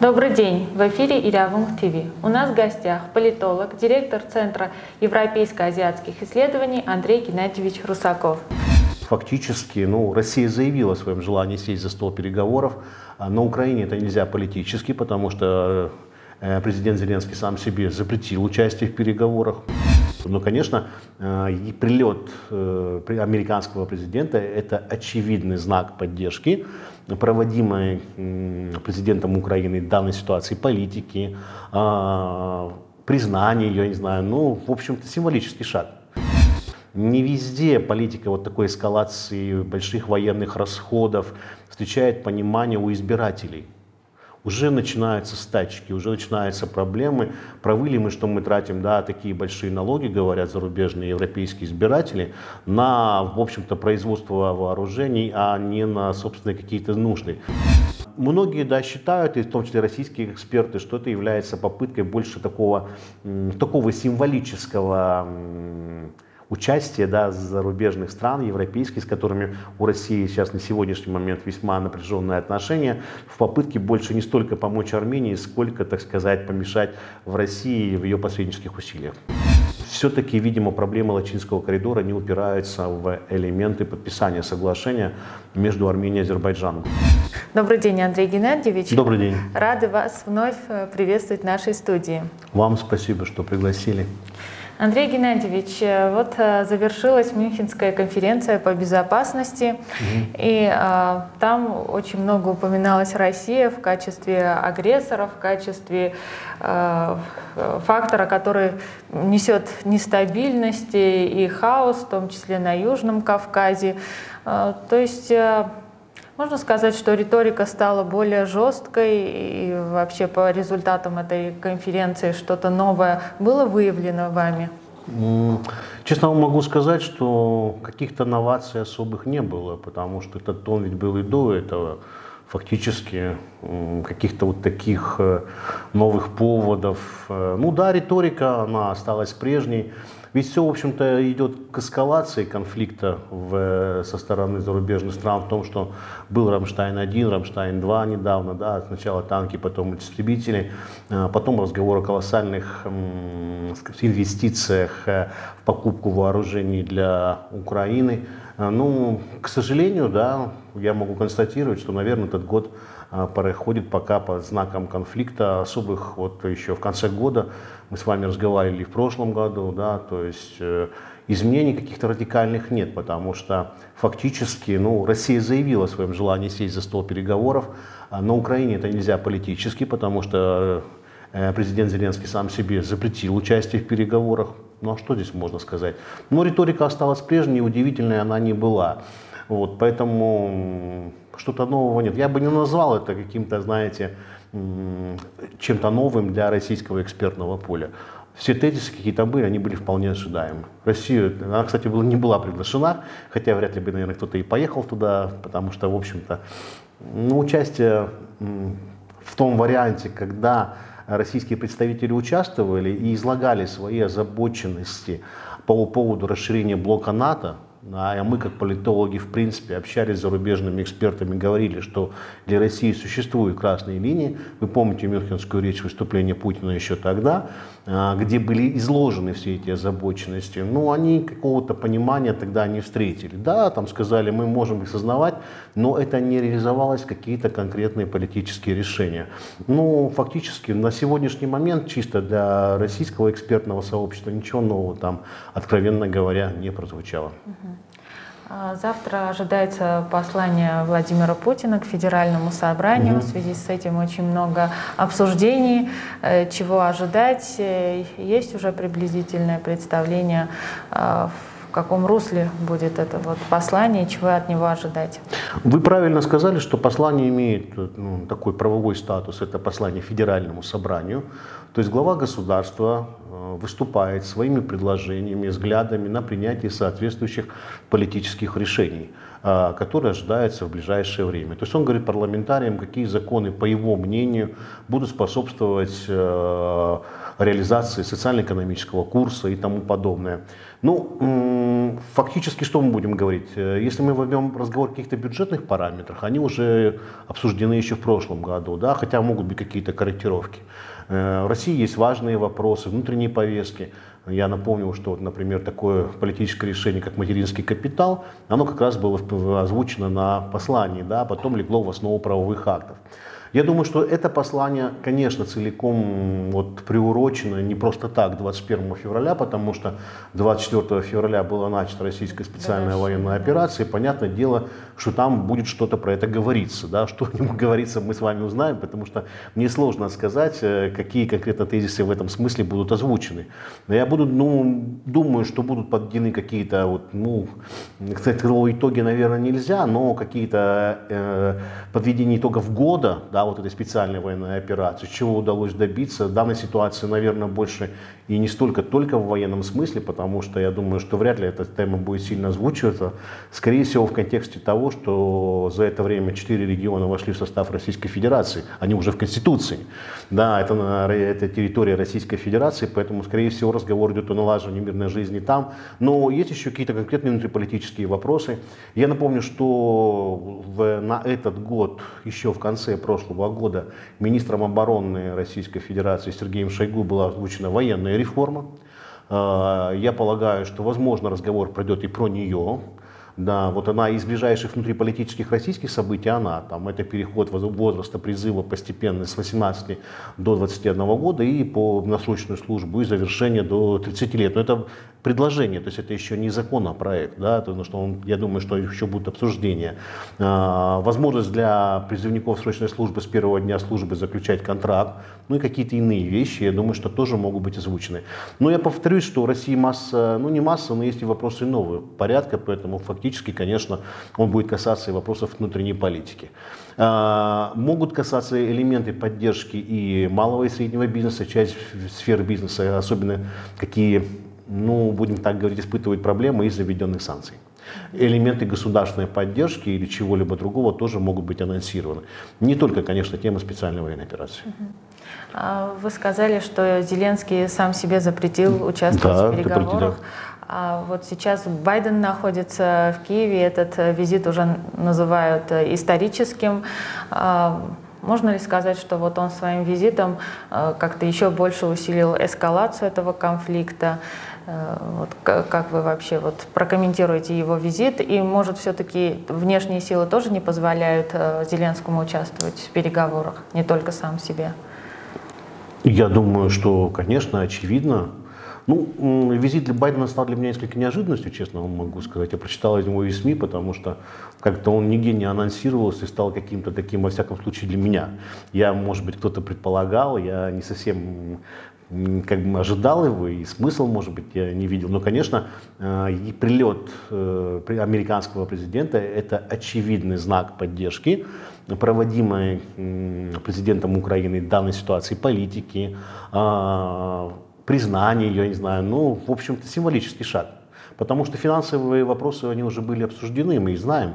Добрый день! В эфире Ирявунг ТВ. У нас в гостях политолог, директор Центра европейско-азиатских исследований Андрей Геннадьевич Русаков. Фактически, ну, Россия заявила о своем желании сесть за стол переговоров. А На Украине это нельзя политически, потому что э, президент Зеленский сам себе запретил участие в переговорах. Но, конечно, э, прилет э, американского президента – это очевидный знак поддержки проводимой президентом Украины данной ситуации политики, а, признания ее, я не знаю, ну, в общем-то, символический шаг. Не везде политика вот такой эскалации больших военных расходов встречает понимание у избирателей. Уже начинаются стачки, уже начинаются проблемы. Правы ли мы, что мы тратим да, такие большие налоги, говорят зарубежные европейские избиратели, на, в общем-то, производство вооружений, а не на собственные какие-то нужды. Многие да, считают, и в том числе российские эксперты, что это является попыткой больше такого, такого символического м, участия да, зарубежных стран, европейских, с которыми у России сейчас на сегодняшний момент весьма напряженные отношения, в попытке больше не столько помочь Армении, сколько, так сказать, помешать в России в ее посреднических усилиях. Все-таки, видимо, проблемы Лачинского коридора не упираются в элементы подписания соглашения между Арменией и Азербайджаном. Добрый день, Андрей Геннадьевич. Добрый день. Рады вас вновь э, приветствовать в нашей студии. Вам спасибо, что пригласили. Андрей Геннадьевич, э, вот э, завершилась Мюнхенская конференция по безопасности, и э, там очень много упоминалась Россия в качестве агрессора, в качестве э, фактора, который несет нестабильность и хаос, в том числе на Южном Кавказе. Э, То есть можно сказать, что риторика стала более жесткой, и вообще по результатам этой конференции что-то новое было выявлено вами? Честно вам могу сказать, что каких-то новаций особых не было, потому что этот тон ведь был и до этого. Фактически каких-то вот таких э, новых поводов. э, Ну да, риторика, она осталась прежней. Ведь все, в общем-то, идет к эскалации конфликта в, э, со стороны зарубежных стран в том, что был Рамштайн-1, Рамштайн-2 недавно, да, сначала танки, потом истребители, э, потом разговор о колоссальных инвестициях э, в покупку вооружений для Украины. Ну, к сожалению, да, я могу констатировать, что, наверное, этот год проходит пока по знакам конфликта особых. Вот еще в конце года мы с вами разговаривали в прошлом году, да, то есть э, изменений каких-то радикальных нет, потому что фактически, ну, Россия заявила о своем желании сесть за стол переговоров. А На Украине это нельзя политически, потому что э, президент Зеленский сам себе запретил участие в переговорах. Ну а что здесь можно сказать? Но риторика осталась прежней, удивительной она не была. Вот, поэтому что-то нового нет. Я бы не назвал это каким-то, знаете, чем-то новым для российского экспертного поля. Все тезисы, какие там были, они были вполне ожидаемы. Россия, она, кстати, была, не была приглашена, хотя вряд ли бы, наверное, кто-то и поехал туда, потому что, в общем-то, ну, участие в том варианте, когда российские представители участвовали и излагали свои озабоченности по поводу расширения блока НАТО, а мы, как политологи, в принципе, общались с зарубежными экспертами, говорили, что для России существуют красные линии. Вы помните мюнхенскую речь выступления Путина еще тогда, а, где были изложены все эти озабоченности. Ну, они какого-то понимания тогда не встретили. Да, там сказали, мы можем их сознавать, но это не реализовалось какие-то конкретные политические решения. Ну, фактически, на сегодняшний момент, чисто для российского экспертного сообщества, ничего нового там, откровенно говоря, не прозвучало. А, Завтра ожидается послание Владимира Путина к Федеральному собранию. В связи с этим очень много обсуждений, э, чего ожидать. Э, Есть уже приблизительное представление, а, в каком русле будет это вот послание, чего от него ожидать. Вы правильно сказали, что послание имеет ну, такой правовой статус. Это послание Федеральному собранию. То есть глава государства э, выступает своими предложениями, взглядами на принятие соответствующих политических решений. а, который ожидается в ближайшее время. То есть он говорит парламентариям, какие законы, по его мнению, будут способствовать э, реализации социально-экономического курса и тому подобное. Ну, фактически что мы будем говорить? Э, если мы возьмем разговор о каких-то бюджетных параметрах, они уже обсуждены еще в прошлом году, да, хотя могут быть какие-то корректировки. Э, в России есть важные вопросы, внутренние повестки. Я напомню, что, например, такое политическое решение, как материнский капитал, оно как раз было озвучено на послании, да, а потом легло в основу правовых актов. Я думаю, что это послание, конечно, целиком вот приурочено не просто так 21 февраля, потому что 24 февраля была начата российская специальная да, военная да. операция, и понятное дело, что там будет что-то про это говориться. Да? Что нему говорится, мы с вами узнаем, потому что мне сложно сказать, э, какие конкретно тезисы в этом смысле будут озвучены. Но я буду, ну, думаю, что будут подведены какие-то, вот, ну, кстати, итоги, наверное, нельзя, но какие-то э, подведения итогов года, да, вот этой специальной военной операции, чего удалось добиться. Данной ситуации, наверное, больше и не столько только в военном смысле, потому что я думаю, что вряд ли эта тема будет сильно озвучиваться. Скорее всего, в контексте того, что за это время четыре региона вошли в состав Российской Федерации. Они уже в Конституции. Да, это, это территория Российской Федерации, поэтому, скорее всего, разговор идет о налаживании мирной жизни там. Но есть еще какие-то конкретные внутриполитические вопросы. Я напомню, что в, на этот год, еще в конце прошлого года, министром обороны Российской Федерации Сергеем Шойгу была озвучена военная реформа. А, я полагаю, что, возможно, разговор пройдет и про нее. Да, вот она из ближайших внутриполитических российских событий, она, там, это переход возраста призыва постепенно с 18 до 21 года и по насрочную службу и завершение до 30 лет. Но это предложение, то есть это еще не законопроект, да, потому что он, я думаю, что еще будут обсуждения. А, возможность для призывников срочной службы с первого дня службы заключать контракт, ну и какие-то иные вещи, я думаю, что тоже могут быть озвучены. Но я повторюсь, что у России масса, ну не масса, но есть и вопросы нового порядка, поэтому фактически, конечно, он будет касаться и вопросов внутренней политики. А, могут касаться элементы поддержки и малого и среднего бизнеса, часть сфер бизнеса, особенно какие ну, будем так говорить, испытывают проблемы из-за введенных санкций. Элементы государственной поддержки или чего-либо другого тоже могут быть анонсированы. Не только, конечно, тема специальной военной операции. А вы сказали, что Зеленский сам себе запретил участвовать да, в переговорах. А вот сейчас Байден находится в Киеве, этот визит уже называют историческим. А можно ли сказать, что вот он своим визитом э, как-то еще больше усилил эскалацию этого конфликта? Э, вот как вы вообще вот прокомментируете его визит? И может все-таки внешние силы тоже не позволяют э, Зеленскому участвовать в переговорах, не только сам себе? Я думаю, что, конечно, очевидно, ну, визит Байдена стал для меня несколько неожиданностью, честно вам могу сказать. Я прочитал из СМИ, потому что как-то он нигде не анонсировался и стал каким-то таким, во всяком случае, для меня. Я, может быть, кто-то предполагал, я не совсем как бы ожидал его, и смысл, может быть, я не видел. Но, конечно, э, и прилет э, американского президента – это очевидный знак поддержки проводимой президентом Украины данной ситуации политики, а, признание ее, не знаю, ну, в общем-то, символический шаг. Потому что финансовые вопросы, они уже были обсуждены, мы их знаем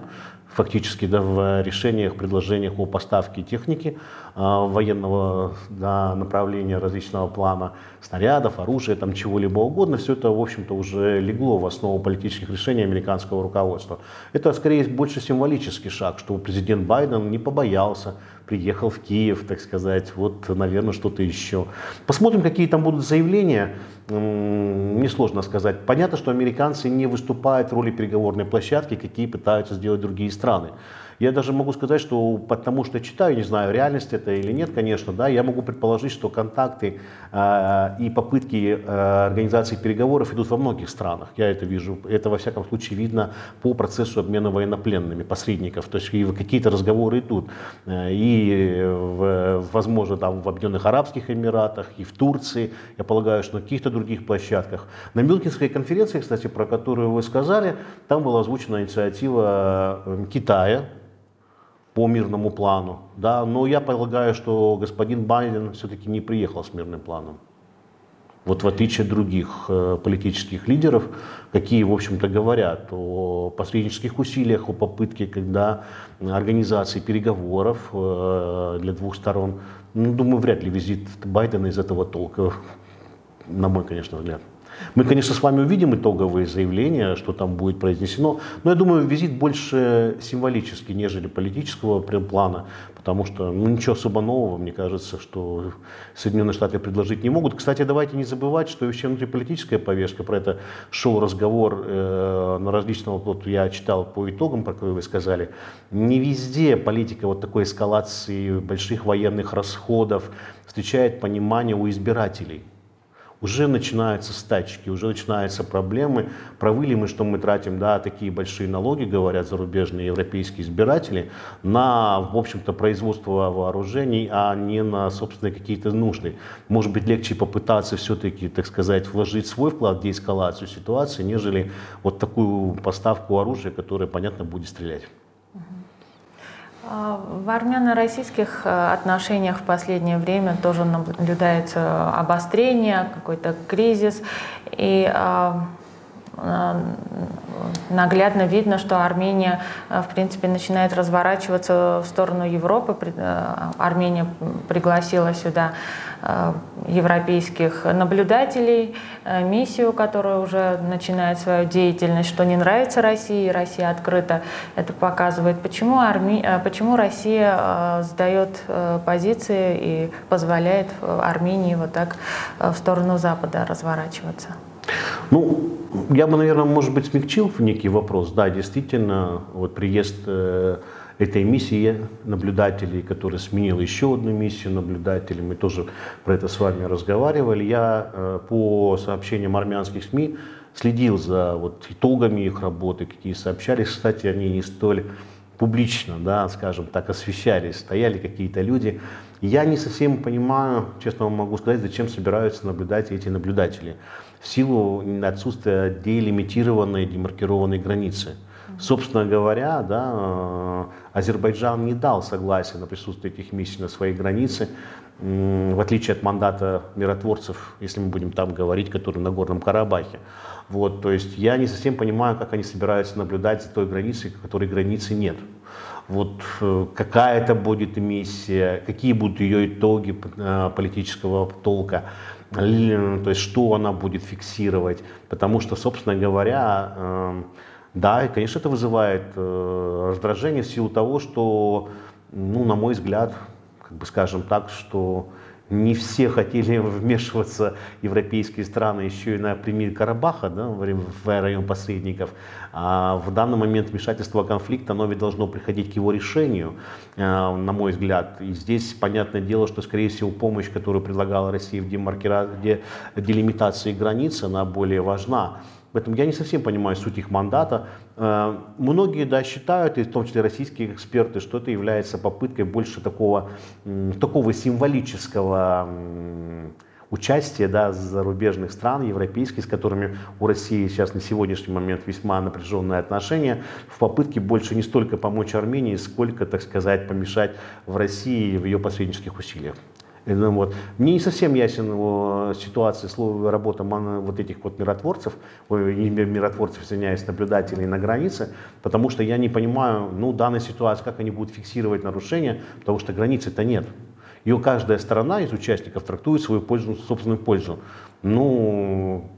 фактически да, в решениях, предложениях о поставке техники э, военного да, направления различного плана, снарядов, оружия, там чего-либо угодно, все это, в общем-то, уже легло в основу политических решений американского руководства. Это, скорее, больше символический шаг, что президент Байден не побоялся, приехал в Киев, так сказать, вот, наверное, что-то еще. Посмотрим, какие там будут заявления несложно сказать. Понятно, что американцы не выступают в роли переговорной площадки, какие пытаются сделать другие страны. Я даже могу сказать, что потому что читаю, не знаю, реальность это или нет, конечно, да, я могу предположить, что контакты э, и попытки э, организации переговоров идут во многих странах. Я это вижу. Это, во всяком случае, видно по процессу обмена военнопленными, посредников. То есть какие-то разговоры идут. Э, и, в, возможно, там в Объединенных Арабских Эмиратах, и в Турции, я полагаю, что на каких-то других площадках. На Мюнхенской конференции, кстати, про которую вы сказали, там была озвучена инициатива э, Китая, по мирному плану. Да? Но я полагаю, что господин Байден все-таки не приехал с мирным планом. Вот в отличие от других э, политических лидеров, какие, в общем-то, говорят о посреднических усилиях, о попытке, когда организации переговоров э, для двух сторон, ну, думаю, вряд ли визит Байдена из этого толка, на мой, конечно, взгляд. Мы, конечно, с вами увидим итоговые заявления, что там будет произнесено, но я думаю, визит больше символический, нежели политического плана, потому что ну, ничего особо нового, мне кажется, что Соединенные Штаты предложить не могут. Кстати, давайте не забывать, что еще внутриполитическая повестка, про это шел разговор э, на различного, вот я читал по итогам, про которые вы сказали, не везде политика вот такой эскалации больших военных расходов встречает понимание у избирателей уже начинаются стачки, уже начинаются проблемы. Правы ли мы, что мы тратим да, такие большие налоги, говорят зарубежные европейские избиратели, на, в общем-то, производство вооружений, а не на собственные какие-то нужды. Может быть, легче попытаться все-таки, так сказать, вложить свой вклад в деэскалацию ситуации, нежели вот такую поставку оружия, которое, понятно, будет стрелять. А, в армяно-российских э, отношениях в последнее время тоже наблюдается обострение, какой-то кризис. И а, а, наглядно видно, что Армения, в принципе, начинает разворачиваться в сторону Европы. Э, Армения пригласила сюда Э, европейских наблюдателей, э, миссию, которая уже начинает свою деятельность, что не нравится России, Россия открыто это показывает. Почему, Арми... Э, почему Россия сдает позиции и позволяет Армении вот так в сторону Запада разворачиваться? Ну, я бы, наверное, может быть, смягчил некий вопрос. Да, действительно, вот приезд этой миссии наблюдателей, которая сменила еще одну миссию наблюдателей. Мы тоже про это с вами разговаривали. Я э, по сообщениям армянских СМИ следил за вот итогами их работы, какие сообщались. Кстати, они не столь публично, да, скажем так, освещались, стояли какие-то люди. Я не совсем понимаю, честно вам могу сказать, зачем собираются наблюдать эти наблюдатели. В силу отсутствия делимитированной, демаркированной границы. Собственно говоря, да, э, Азербайджан не дал согласия на присутствие этих миссий на своей границе, в отличие от мандата миротворцев, если мы будем там говорить, которые на Горном Карабахе. Вот, то есть я не совсем понимаю, как они собираются наблюдать за той границей, которой границы нет. Вот э, какая это будет миссия, какие будут ее итоги э, политического толка, то есть что она будет фиксировать. Потому что, собственно говоря, эм, да, и, конечно, это вызывает э, раздражение в силу того, что, ну, на мой взгляд, как бы скажем так, что не все хотели вмешиваться европейские страны еще и на примере Карабаха, да, в район посредников. А в данный момент вмешательство конфликта, оно ведь должно приходить к его решению, э, на мой взгляд. И здесь понятное дело, что, скорее всего, помощь, которую предлагала Россия в демаркира... делимитации границ, она более важна. Поэтому я не совсем понимаю суть их мандата. Э, многие да, считают, и в том числе российские эксперты, что это является попыткой больше такого, такого символического участия да, зарубежных стран, европейских, с которыми у России сейчас на сегодняшний момент весьма напряженные отношения, в попытке больше не столько помочь Армении, сколько, так сказать, помешать в России в ее посреднических усилиях. Вот. Мне не совсем ясен э, ситуация, работа вот этих вот миротворцев, не миротворцев, извиняюсь, наблюдателей на границе, потому что я не понимаю, ну, данной ситуации, как они будут фиксировать нарушения, потому что границы-то нет. Ее каждая сторона из участников трактует свою пользу, собственную пользу. Ну,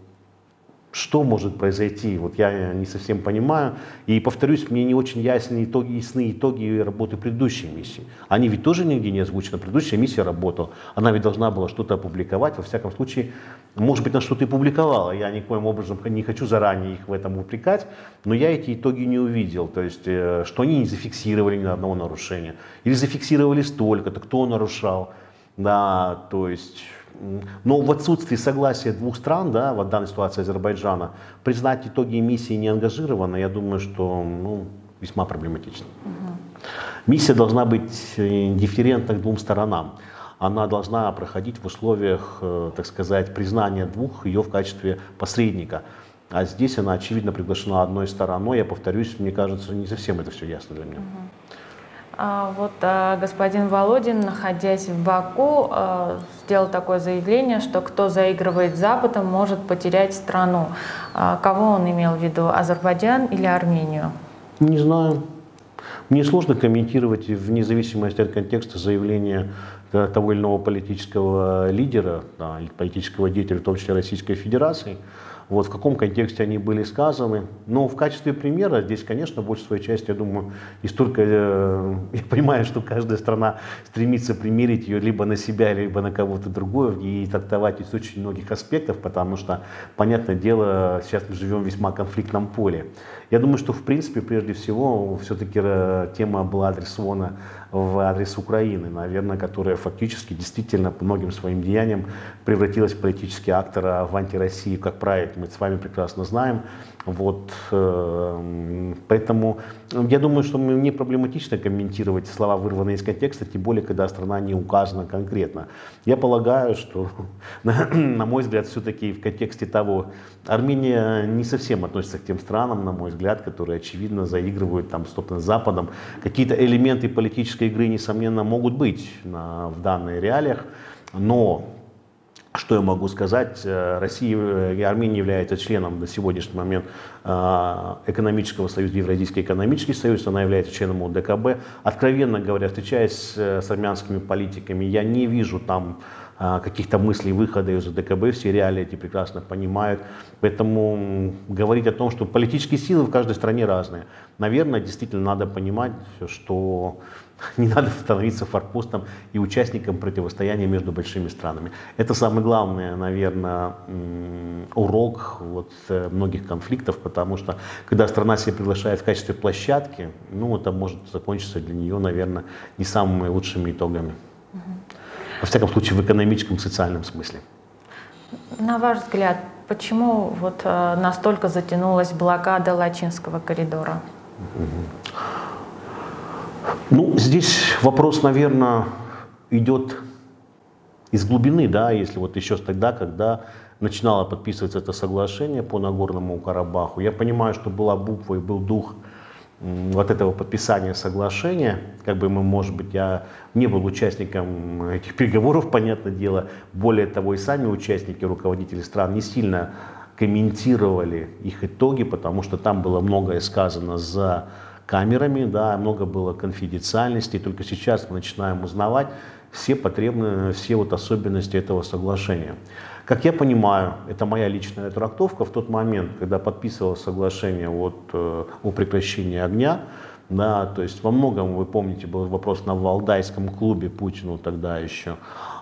что может произойти, вот я не совсем понимаю. И повторюсь, мне не очень ясны итоги, ясны итоги работы предыдущей миссии. Они ведь тоже нигде не озвучены. Предыдущая миссия работала. Она ведь должна была что-то опубликовать. Во всяком случае, может быть, она что-то и публиковала. Я никоим образом не хочу заранее их в этом упрекать, но я эти итоги не увидел. То есть, э, что они не зафиксировали ни одного нарушения. Или зафиксировали столько-то, кто нарушал. Да, то есть но в отсутствии согласия двух стран, да, в данной ситуации Азербайджана, признать итоги миссии не ангажированно, я думаю, что ну, весьма проблематично. Угу. Миссия должна быть э, дифферентна к двум сторонам. Она должна проходить в условиях, э, так сказать, признания двух ее в качестве посредника. А здесь она, очевидно, приглашена одной стороной. Я повторюсь, мне кажется, не совсем это все ясно для меня. Угу. А, вот а, господин Володин, находясь в Баку, а, сделал такое заявление, что кто заигрывает с Западом, может потерять страну. Кого он имел в виду, Азербайджан или Армению? Не знаю. Мне сложно комментировать вне зависимости от контекста заявления того или иного политического лидера политического деятеля, в том числе Российской Федерации вот, в каком контексте они были сказаны. Но в качестве примера здесь, конечно, большая своей части, я думаю, и столько, э, я понимаю, что каждая страна стремится примерить ее либо на себя, либо на кого-то другого и трактовать из очень многих аспектов, потому что, понятное дело, сейчас мы живем в весьма конфликтном поле. Я думаю, что, в принципе, прежде всего, все-таки э, тема была адресована в адрес Украины, наверное, которая фактически действительно по многим своим деяниям превратилась в политический актор в антироссии как проект. Мы с вами прекрасно знаем. Вот, э, поэтому я думаю, что мне проблематично комментировать слова, вырванные из контекста, тем более, когда страна не указана конкретно. Я полагаю, что, на, на мой взгляд, все-таки в контексте того, Армения не совсем относится к тем странам, на мой взгляд, которые, очевидно, заигрывают там с Западом. Какие-то элементы политической игры, несомненно, могут быть на, в данных реалиях, но что я могу сказать? Э, Россия э, и Армения являются членом на сегодняшний момент э, экономического союза, Евразийский экономический союз, она является членом ОДКБ. Откровенно говоря, встречаясь с армянскими политиками, я не вижу там каких-то мыслей выхода из ОДКБ, все реалии эти прекрасно понимают. Поэтому говорить о том, что политические силы в каждой стране разные, наверное, действительно надо понимать, что Не надо становиться форпостом и участником противостояния между большими странами. Это самый главный, наверное, урок вот э, многих конфликтов, потому что когда страна себя приглашает в качестве площадки, ну, это может закончиться для нее, наверное, не самыми лучшими итогами. Угу. Во всяком случае, в экономическом, социальном смысле. На ваш взгляд, почему вот э, настолько затянулась блокада Лачинского коридора? Угу. Ну, здесь вопрос, наверное, идет из глубины, да, если вот еще тогда, когда начинало подписываться это соглашение по Нагорному Карабаху, я понимаю, что была буква и был дух вот этого подписания соглашения, как бы мы, может быть, я не был участником этих переговоров, понятное дело, более того, и сами участники, руководители стран не сильно комментировали их итоги, потому что там было многое сказано за камерами, да, много было конфиденциальности, только сейчас мы начинаем узнавать все потребные, все вот особенности этого соглашения. Как я понимаю, это моя личная трактовка, в тот момент, когда подписывалось соглашение вот, э, о прекращении огня, да, то есть во многом, вы помните, был вопрос на Валдайском клубе Путину тогда еще,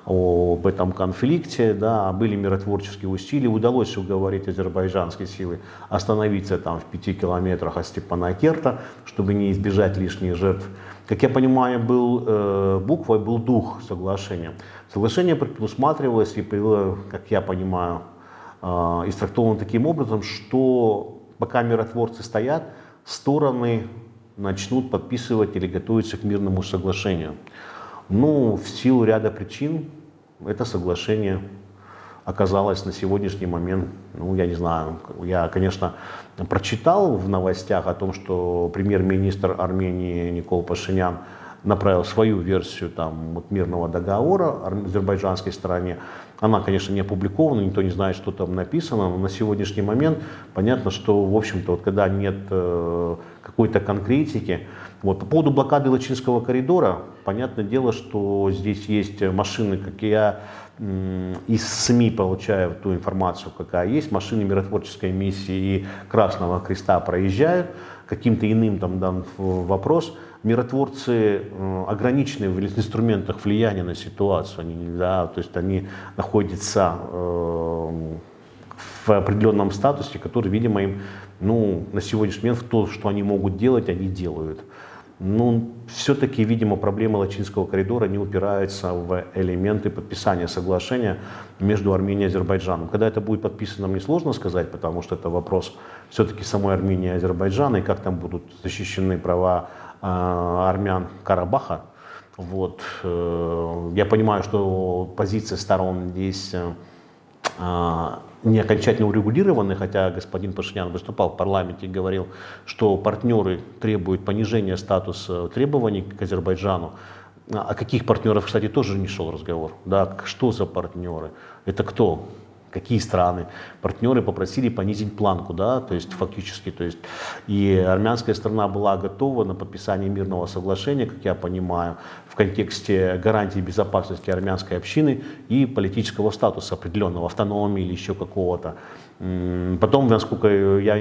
об этом конфликте, да, были миротворческие усилия, удалось уговорить азербайджанские силы остановиться там в пяти километрах от Степанакерта, чтобы не избежать лишних жертв. Как я понимаю, был э, буквой, был дух соглашения. Соглашение предусматривалось и было, как я понимаю, э, истрактовано таким образом, что пока миротворцы стоят, стороны начнут подписывать или готовиться к мирному соглашению. Ну, в силу ряда причин это соглашение оказалось на сегодняшний момент, ну, я не знаю, я, конечно, прочитал в новостях о том, что премьер-министр Армении Никол Пашинян направил свою версию там, вот, мирного договора азербайджанской стороне. Она, конечно, не опубликована, никто не знает, что там написано, но на сегодняшний момент понятно, что, в общем-то, вот, когда нет э, какой-то конкретики, вот. По поводу блокады Лачинского коридора, понятное дело, что здесь есть машины, как я из СМИ получаю ту информацию, какая есть, машины миротворческой миссии и Красного Креста проезжают, каким-то иным там дан вопрос. Миротворцы ограничены в инструментах влияния на ситуацию, они, да, то есть они находятся э, в определенном статусе, который, видимо, им ну, на сегодняшний момент то, что они могут делать, они делают. Ну, все-таки, видимо, проблема Лачинского коридора не упирается в элементы подписания соглашения между Арменией и Азербайджаном. Когда это будет подписано, мне сложно сказать, потому что это вопрос все-таки самой Армении и Азербайджана, и как там будут защищены права армян Карабаха. Вот. Э, я понимаю, что позиция сторон здесь э, не окончательно урегулированы, хотя господин Пашинян выступал в парламенте и говорил, что партнеры требуют понижения статуса требований к Азербайджану. О каких партнерах, кстати, тоже не шел разговор. Да, что за партнеры? Это кто? Какие страны. Партнеры попросили понизить планку, да, то есть фактически, то есть и армянская страна была готова на подписание мирного соглашения, как я понимаю, в контексте гарантии безопасности армянской общины и политического статуса определенного, автономии или еще какого-то. Потом, насколько я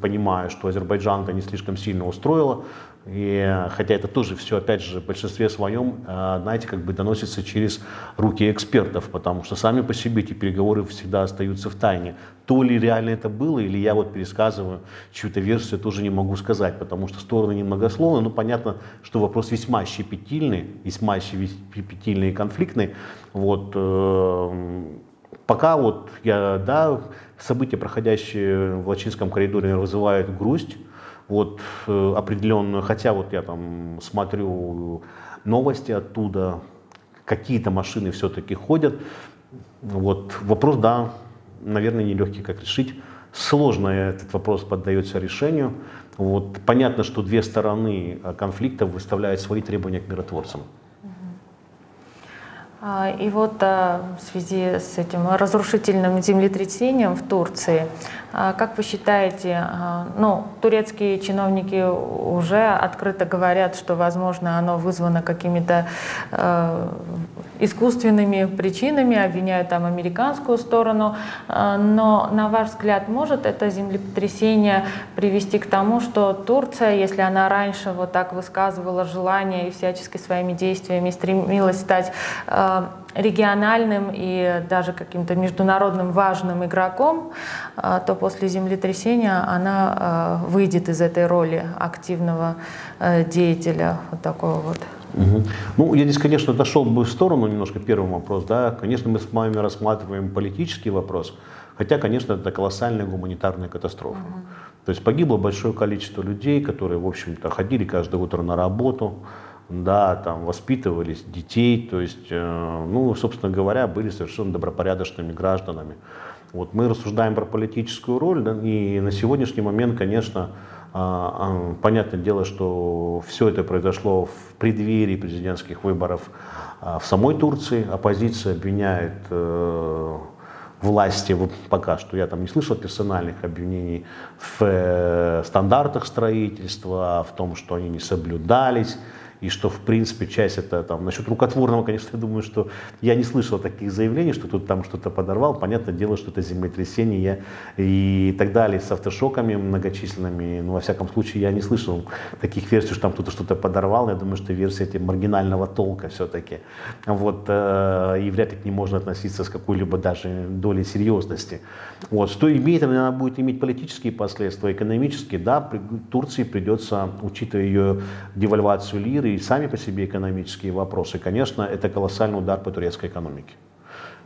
понимаю, что Азербайджан это не слишком сильно устроило, и, хотя это тоже все, опять же, в большинстве своем, э, знаете, как бы доносится через руки экспертов, потому что сами по себе эти переговоры всегда остаются в тайне. То ли реально это было, или я вот пересказываю чью-то версию, тоже не могу сказать, потому что стороны немногословны, но понятно, что вопрос весьма щепетильный, весьма щепетильный и конфликтный. Вот, э, пока вот я, да, события, проходящие в Лачинском коридоре, вызывают грусть, вот э, определенную, хотя вот я там смотрю новости оттуда, какие-то машины все-таки ходят. Вот вопрос, да, наверное, нелегкий, как решить. Сложно этот вопрос поддается решению. Вот, понятно, что две стороны конфликта выставляют свои требования к миротворцам. А, и вот а, в связи с этим разрушительным землетрясением в Турции, а, как вы считаете, ну, турецкие чиновники уже открыто говорят, что, возможно, оно вызвано какими-то искусственными причинами, обвиняют там американскую сторону, но, на ваш взгляд, может это землетрясение привести к тому, что Турция, если она раньше вот так высказывала желание и всячески своими действиями стремилась стать региональным и даже каким-то международным важным игроком, э, то после землетрясения она э, выйдет из этой роли активного деятеля, вот такого вот. Угу. Ну, я здесь, конечно, дошел бы в сторону немножко первый вопрос. Да? Конечно, мы с вами рассматриваем политический вопрос, хотя, конечно, это колоссальная гуманитарная катастрофа. Угу. То есть погибло большое количество людей, которые, в общем-то, ходили каждое утро на работу, да, там воспитывались детей, то есть, э, ну, собственно говоря, были совершенно добропорядочными гражданами. Вот мы рассуждаем про политическую роль, да, и на сегодняшний момент, конечно, а, а, понятное дело, что все это произошло в преддверии президентских выборов а, в самой Турции. Оппозиция обвиняет э, власти, пока что я там не слышал персональных обвинений в э, стандартах строительства, в том, что они не соблюдались и что, в принципе, часть это там, насчет рукотворного, конечно, я думаю, что я не слышал таких заявлений, что тут там что-то подорвал, понятное дело, что это землетрясение и так далее, с автошоками многочисленными, но, во всяком случае, я не слышал таких версий, что там кто-то что-то подорвал, я думаю, что версия эти маргинального толка все-таки, вот, э, и вряд ли к ним можно относиться с какой-либо даже долей серьезности. Вот, что имеет, она будет иметь политические последствия, экономические, да, Турции придется, учитывая ее девальвацию лиры, и сами по себе экономические вопросы, конечно, это колоссальный удар по турецкой экономике.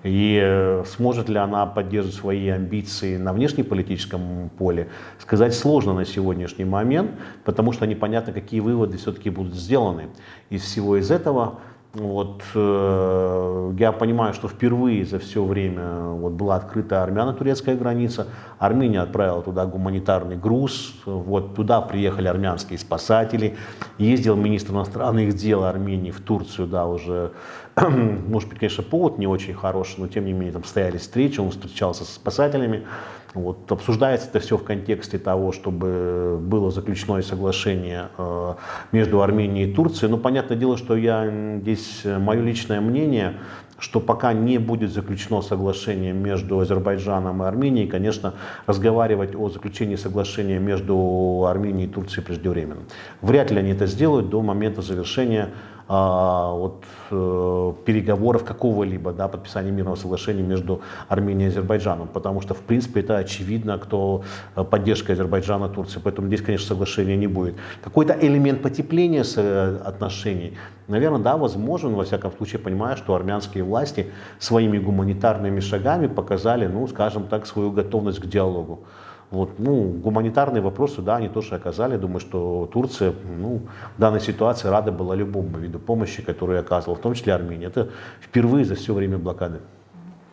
И э, сможет ли она поддерживать свои амбиции на внешнеполитическом поле, сказать сложно на сегодняшний момент, потому что непонятно, какие выводы все-таки будут сделаны. Из всего из этого вот, э, я понимаю, что впервые за все время вот, была открыта армяно-турецкая граница. Армения отправила туда гуманитарный груз. Вот, туда приехали армянские спасатели. Ездил министр иностранных дел Армении в Турцию, да, уже, может быть, конечно, повод не очень хороший, но тем не менее там стояли встречи, он встречался со спасателями. Вот, обсуждается это все в контексте того, чтобы было заключено соглашение э, между Арменией и Турцией. Но понятное дело, что я здесь э, мое личное мнение, что пока не будет заключено соглашение между Азербайджаном и Арменией, конечно, разговаривать о заключении соглашения между Арменией и Турцией преждевременно. Вряд ли они это сделают до момента завершения вот, э, переговоров какого-либо, да, подписания мирного соглашения между Арменией и Азербайджаном, потому что, в принципе, это очевидно, кто э, поддержка Азербайджана, Турции, поэтому здесь, конечно, соглашения не будет. Какой-то элемент потепления э, отношений, наверное, да, возможен, во всяком случае, понимая, что армянские власти своими гуманитарными шагами показали, ну, скажем так, свою готовность к диалогу. Вот, ну, гуманитарные вопросы, да, они тоже оказали. Думаю, что Турция ну, в данной ситуации рада была любому виду помощи, которую оказывала, в том числе Армения. Это впервые за все время блокады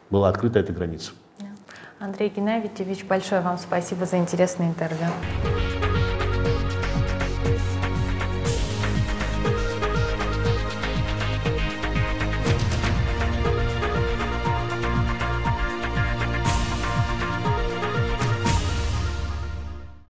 была открыта эта граница. Андрей Геннадьевич, большое вам спасибо за интересное интервью.